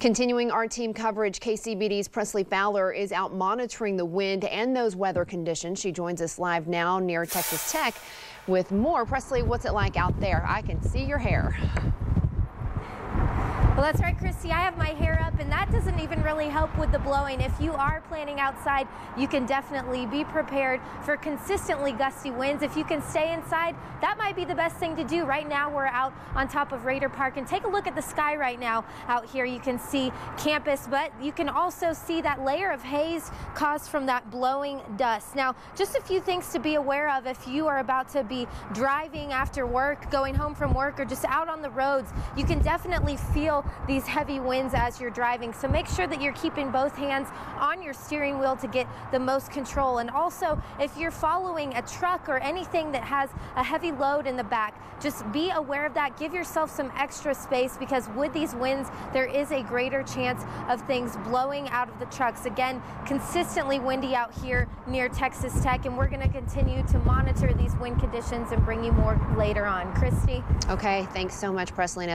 Continuing our team coverage, KCBD's Presley Fowler is out monitoring the wind and those weather conditions. She joins us live now near Texas Tech with more. Presley, what's it like out there? I can see your hair. Well, that's right, Christy. I have my hair up, and that doesn't even really help with the blowing. If you are planning outside, you can definitely be prepared for consistently gusty winds. If you can stay inside, that might be the best thing to do. Right now, we're out on top of Raider Park, and take a look at the sky right now out here. You can see campus, but you can also see that layer of haze caused from that blowing dust. Now, just a few things to be aware of if you are about to be driving after work, going home from work, or just out on the roads. You can definitely feel these heavy winds as you're driving. So make sure that you're keeping both hands on your steering wheel to get the most control. And also, if you're following a truck or anything that has a heavy load in the back, just be aware of that. Give yourself some extra space because with these winds, there is a greater chance of things blowing out of the trucks. Again, consistently windy out here near Texas Tech, and we're going to continue to monitor these wind conditions and bring you more later on. Christy? Okay, thanks so much, Presley.